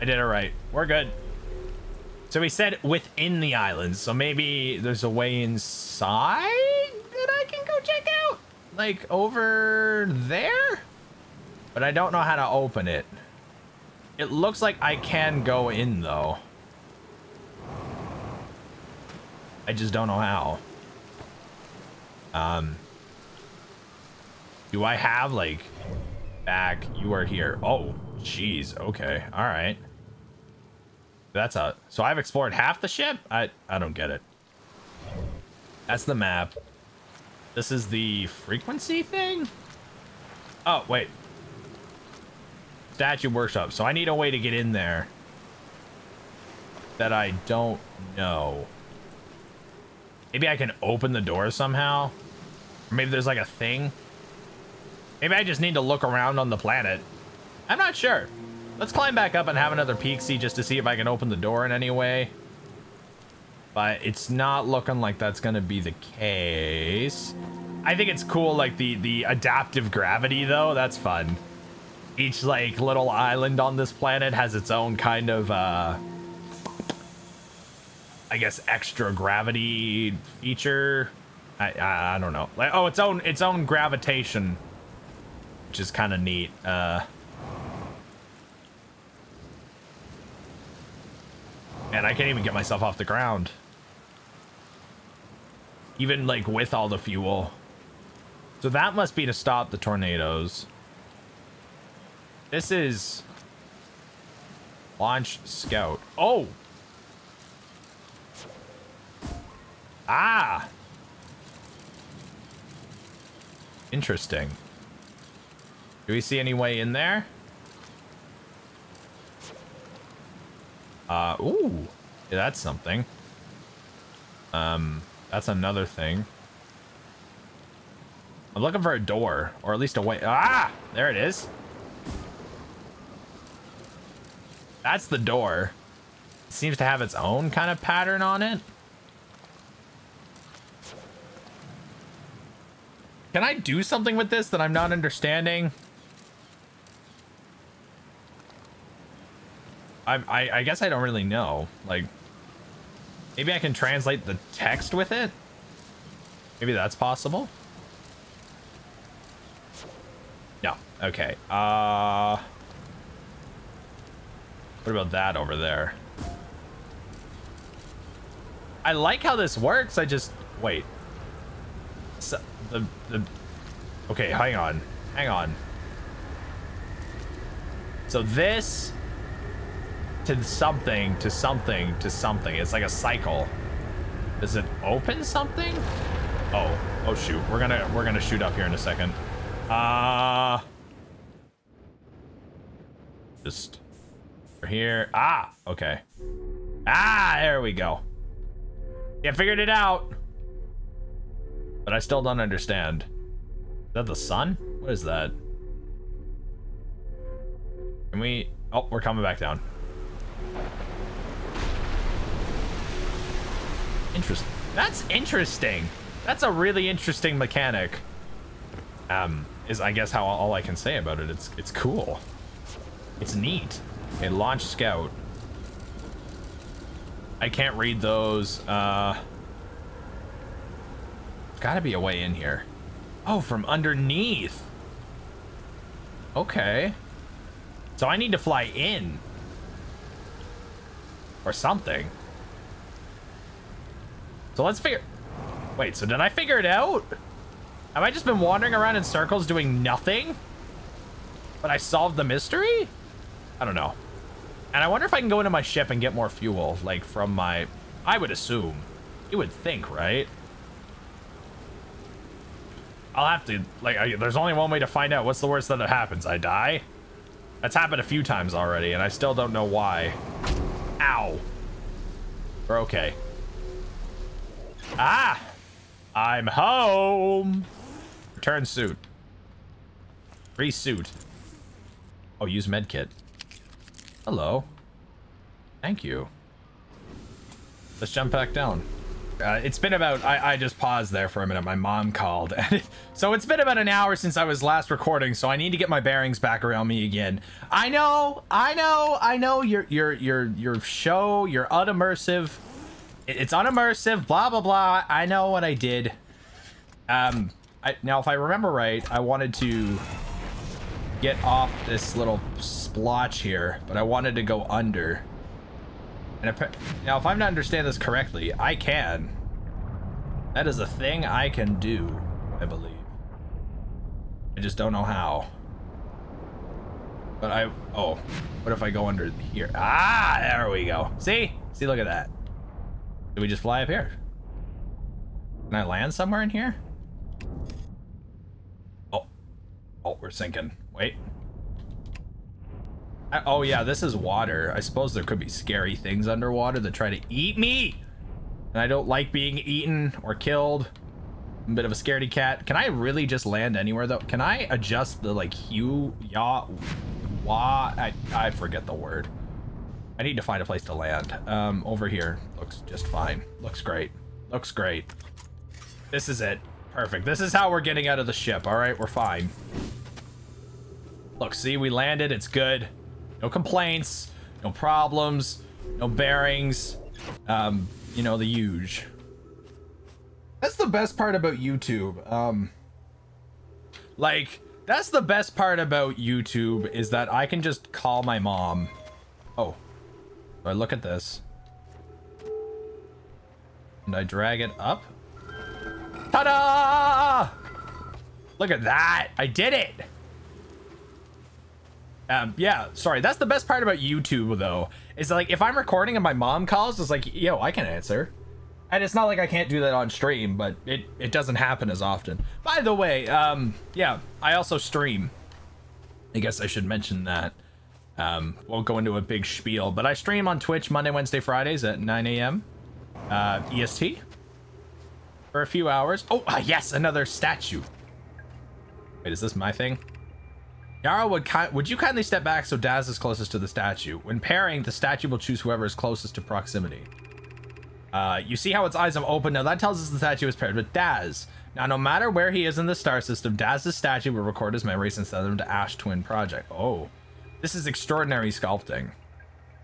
I did it right. We're good. So we said within the islands, so maybe there's a way inside that I can go check out? Like over there? But I don't know how to open it. It looks like I can go in though. I just don't know how. Um, do I have like back? You are here. Oh, jeez. Okay. All right. That's a. So I've explored half the ship. I I don't get it. That's the map. This is the frequency thing. Oh wait. Statue workshop. So I need a way to get in there. That I don't know. Maybe I can open the door somehow. Or maybe there's like a thing. Maybe I just need to look around on the planet. I'm not sure. Let's climb back up and have another peek see just to see if I can open the door in any way. But it's not looking like that's going to be the case. I think it's cool, like the, the adaptive gravity though. That's fun. Each like little island on this planet has its own kind of, uh, I guess extra gravity feature. I, I, I don't know. Like oh, its own its own gravitation, which is kind of neat. Uh, and I can't even get myself off the ground. Even like with all the fuel. So that must be to stop the tornadoes. This is launch scout. Oh, Ah! Interesting. Do we see any way in there? Uh, ooh. Yeah, that's something. Um, that's another thing. I'm looking for a door, or at least a way. Ah! There it is. That's the door. It seems to have its own kind of pattern on it. Can I do something with this that I'm not understanding? I, I, I guess I don't really know. Like, maybe I can translate the text with it? Maybe that's possible? No. Okay. Uh... What about that over there? I like how this works. I just wait. So, the the okay, hang on, hang on. So this to something to something to something. It's like a cycle. Does it open something? Oh, oh shoot. We're gonna we're gonna shoot up here in a second. Uh just here. Ah, okay. Ah, there we go. Yeah, figured it out. But I still don't understand. Is that the sun? What is that? Can we... Oh, we're coming back down. Interesting. That's interesting. That's a really interesting mechanic. Um, is I guess how all I can say about it. It's it's cool. It's neat. A launch scout. I can't read those. Uh, gotta be a way in here. Oh, from underneath. Okay. So I need to fly in. Or something. So let's figure... Wait, so did I figure it out? Have I just been wandering around in circles doing nothing? But I solved the mystery? I don't know. And I wonder if I can go into my ship and get more fuel, like from my... I would assume. You would think, right? I'll have to, like, I, there's only one way to find out. What's the worst that happens? I die? That's happened a few times already, and I still don't know why. Ow. We're okay. Ah! I'm home! Return suit. Free suit. Oh, use medkit. Hello. Thank you. Let's jump back down. Uh, it's been about, I, I just paused there for a minute. My mom called. so it's been about an hour since I was last recording, so I need to get my bearings back around me again. I know, I know, I know your, your, your, your show, your unimmersive. It's unimmersive, blah, blah, blah. I know what I did. Um, I, now, if I remember right, I wanted to get off this little splotch here, but I wanted to go under. And now, if I'm not understand this correctly, I can. That is a thing I can do, I believe. I just don't know how. But I, oh, what if I go under here? Ah, there we go. See? See, look at that. Did we just fly up here? Can I land somewhere in here? Oh, oh, we're sinking. Wait. I, oh yeah, this is water. I suppose there could be scary things underwater that try to eat me. And I don't like being eaten or killed. I'm a bit of a scaredy cat. Can I really just land anywhere though? Can I adjust the like hue, yaw, wah? I, I forget the word. I need to find a place to land. Um, over here looks just fine. Looks great. Looks great. This is it. Perfect. This is how we're getting out of the ship. All right, we're fine. Look, see, we landed. It's good. No complaints. No problems. No bearings. Um, you know, the huge. That's the best part about YouTube. Um, like, that's the best part about YouTube is that I can just call my mom. Oh, so I look at this. And I drag it up. Ta-da! Look at that. I did it. Um, yeah, sorry. That's the best part about YouTube, though. Is like, if I'm recording and my mom calls, it's like, yo, I can answer. And it's not like I can't do that on stream, but it, it doesn't happen as often. By the way, um, yeah, I also stream. I guess I should mention that. Um, won't go into a big spiel, but I stream on Twitch Monday, Wednesday, Fridays at 9 a.m. Uh, EST for a few hours. Oh, uh, yes, another statue. Wait, is this my thing? Yarrow, would, would you kindly step back so Daz is closest to the statue? When pairing, the statue will choose whoever is closest to proximity. Uh, you see how its eyes have opened? Now that tells us the statue is paired with Daz. Now, no matter where he is in the star system, Daz's statue will record his memories and send them to Ash Twin Project. Oh. This is extraordinary sculpting.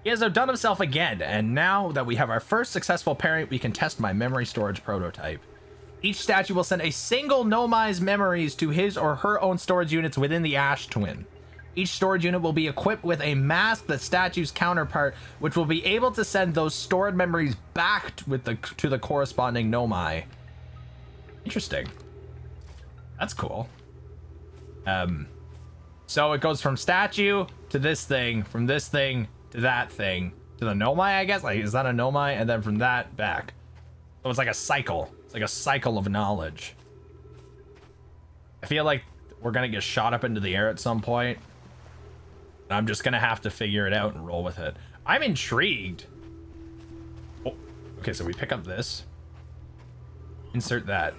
He has outdone himself again, and now that we have our first successful pairing, we can test my memory storage prototype. Each statue will send a single Nomai's memories to his or her own storage units within the Ash Twin. Each storage unit will be equipped with a mask that statue's counterpart, which will be able to send those stored memories back with the to the corresponding Nomai. Interesting. That's cool. Um, so it goes from statue to this thing, from this thing to that thing, to the Nomai, I guess. Like, is that a Nomai? And then from that back. So it's like a cycle. Like a cycle of knowledge. I feel like we're gonna get shot up into the air at some point. I'm just gonna have to figure it out and roll with it. I'm intrigued. Oh, okay, so we pick up this. Insert that.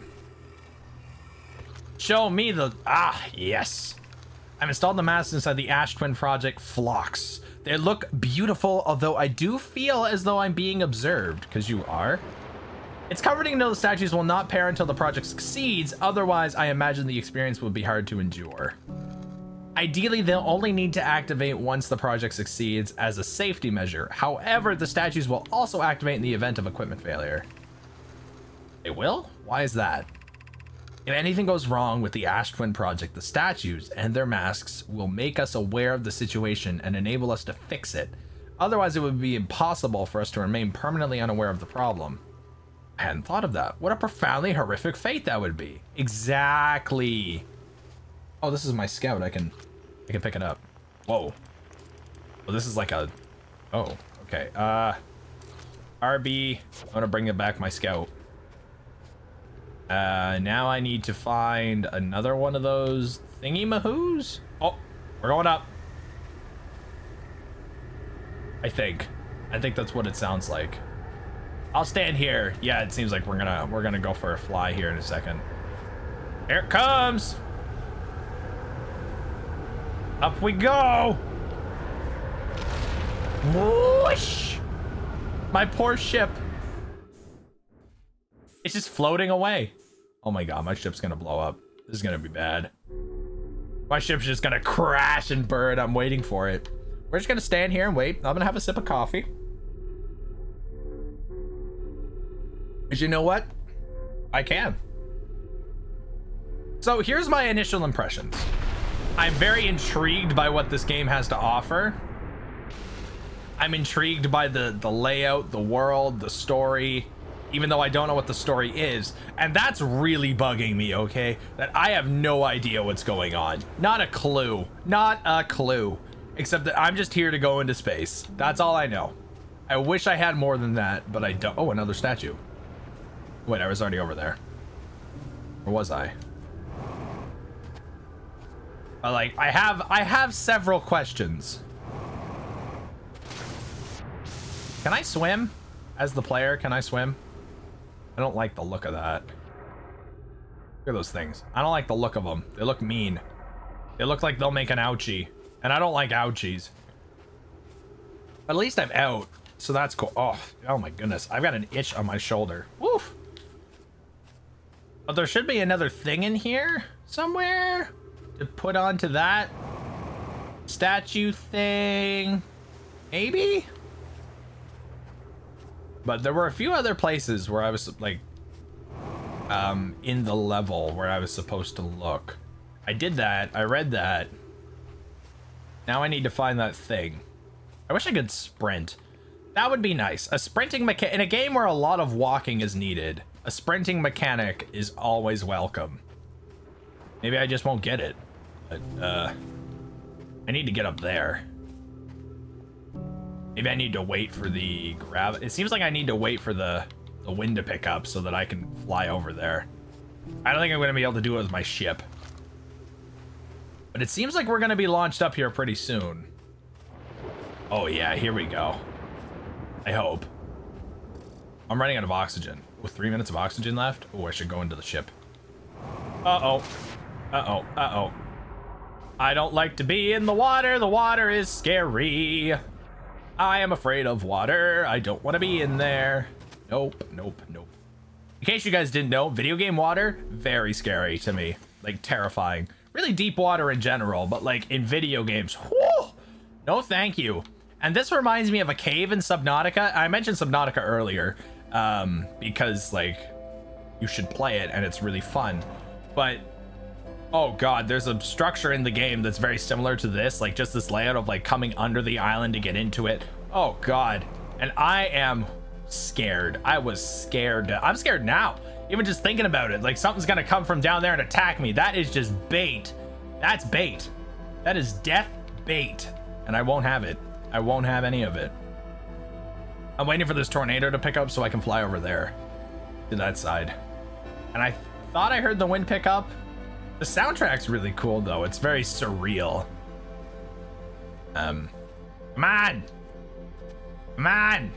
Show me the... Ah, yes. I've installed the masks inside the Ash Twin Project Phlox. They look beautiful, although I do feel as though I'm being observed, because you are. It's comforting to know the statues will not pair until the project succeeds, otherwise I imagine the experience would be hard to endure. Ideally, they'll only need to activate once the project succeeds as a safety measure. However, the statues will also activate in the event of equipment failure. They will? Why is that? If anything goes wrong with the Ash Twin project, the statues and their masks will make us aware of the situation and enable us to fix it. Otherwise, it would be impossible for us to remain permanently unaware of the problem. I hadn't thought of that. What a profoundly horrific fate that would be. Exactly. Oh, this is my scout. I can, I can pick it up. Whoa. Well, this is like a, oh, okay. Uh, RB, I'm gonna bring it back my scout. Uh, now I need to find another one of those thingy mahoos. Oh, we're going up. I think. I think that's what it sounds like. I'll stand here. Yeah, it seems like we're gonna we're gonna go for a fly here in a second. Here it comes. Up we go. Whoosh! My poor ship. It's just floating away. Oh my god, my ship's gonna blow up. This is gonna be bad. My ship's just gonna crash and burn. I'm waiting for it. We're just gonna stand here and wait. I'm gonna have a sip of coffee. Because you know what? I can. So here's my initial impressions. I'm very intrigued by what this game has to offer. I'm intrigued by the, the layout, the world, the story, even though I don't know what the story is. And that's really bugging me, okay? That I have no idea what's going on. Not a clue. Not a clue. Except that I'm just here to go into space. That's all I know. I wish I had more than that, but I don't. Oh, another statue. Wait, I was already over there. Or was I? But like, I have, I have several questions. Can I swim? As the player, can I swim? I don't like the look of that. Look at those things. I don't like the look of them. They look mean. They look like they'll make an ouchie. And I don't like ouchies. But at least I'm out. So that's cool. Oh, oh my goodness. I've got an itch on my shoulder. Woof. But there should be another thing in here somewhere to put onto that statue thing. Maybe? But there were a few other places where I was like um in the level where I was supposed to look. I did that. I read that. Now I need to find that thing. I wish I could sprint. That would be nice. A sprinting mechanic in a game where a lot of walking is needed. A sprinting mechanic is always welcome. Maybe I just won't get it. But, uh, I need to get up there. Maybe I need to wait for the grab. It seems like I need to wait for the, the wind to pick up so that I can fly over there. I don't think I'm going to be able to do it with my ship. But it seems like we're going to be launched up here pretty soon. Oh yeah, here we go. I hope. I'm running out of oxygen. With three minutes of oxygen left? Oh, I should go into the ship. Uh-oh. Uh-oh. Uh-oh. I don't like to be in the water. The water is scary. I am afraid of water. I don't want to be in there. Nope, nope, nope. In case you guys didn't know, video game water, very scary to me. Like, terrifying. Really deep water in general, but like in video games, no thank you. And this reminds me of a cave in Subnautica. I mentioned Subnautica earlier um, because like you should play it and it's really fun. But Oh god, there's a structure in the game that's very similar to this, like just this layout of like coming under the island to get into it. Oh god. And I am scared. I was scared. I'm scared now. Even just thinking about it, like something's gonna come from down there and attack me. That is just bait. That's bait. That is death bait. And I won't have it. I won't have any of it. I'm waiting for this tornado to pick up so I can fly over there to that side. And I thought I heard the wind pick up. The soundtrack's really cool though. It's very surreal. Um, come on, come on.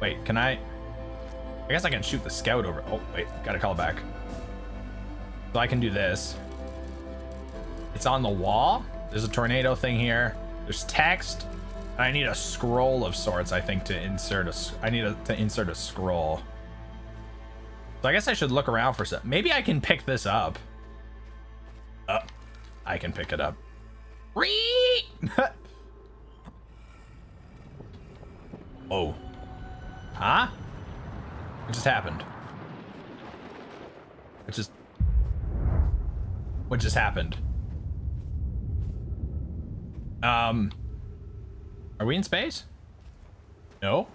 Wait, can I? I guess I can shoot the scout over. Oh wait, gotta call back. So I can do this. It's on the wall. There's a tornado thing here. There's text. I need a scroll of sorts, I think, to insert a. I need a, to insert a scroll. So I guess I should look around for some. Maybe I can pick this up. Uh, I can pick it up. oh. Huh? What just happened? What just... What just happened? Um... Are we in space? No.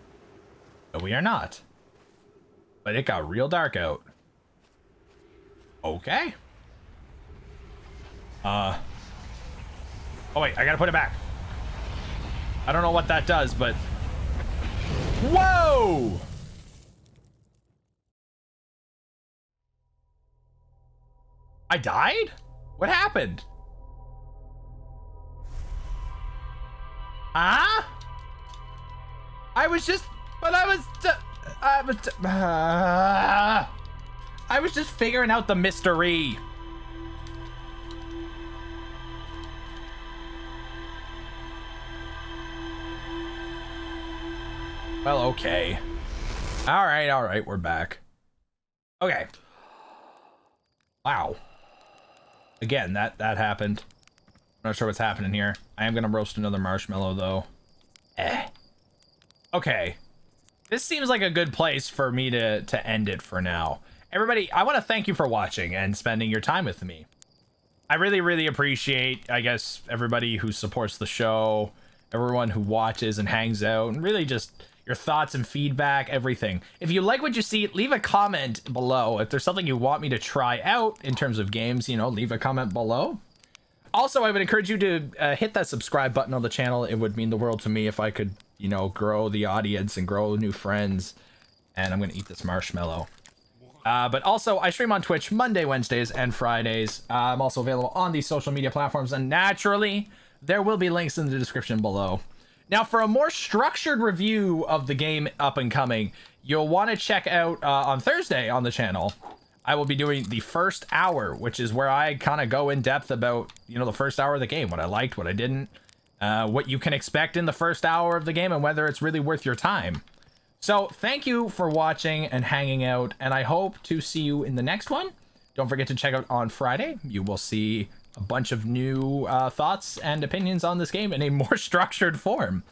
No, we are not. But it got real dark out. Okay. Uh. Oh, wait. I gotta put it back. I don't know what that does, but... Whoa! I died? What happened? Ah? I was just... But I was... I was... Uh, I was just figuring out the mystery. Well, okay. All right, all right, we're back. Okay. Wow. Again, that that happened. I'm not sure what's happening here. I am gonna roast another marshmallow though. Eh. Okay. This seems like a good place for me to to end it for now. Everybody, I want to thank you for watching and spending your time with me. I really, really appreciate, I guess, everybody who supports the show, everyone who watches and hangs out, and really just your thoughts and feedback, everything. If you like what you see, leave a comment below. If there's something you want me to try out in terms of games, you know, leave a comment below. Also, I would encourage you to uh, hit that subscribe button on the channel. It would mean the world to me if I could, you know, grow the audience and grow new friends. And I'm going to eat this marshmallow. Uh, but also, I stream on Twitch Monday, Wednesdays, and Fridays. Uh, I'm also available on these social media platforms. And naturally, there will be links in the description below. Now, for a more structured review of the game up and coming, you'll want to check out uh, on Thursday on the channel. I will be doing the first hour, which is where I kind of go in depth about, you know, the first hour of the game, what I liked, what I didn't, uh, what you can expect in the first hour of the game, and whether it's really worth your time. So thank you for watching and hanging out, and I hope to see you in the next one. Don't forget to check out on Friday. You will see a bunch of new uh, thoughts and opinions on this game in a more structured form.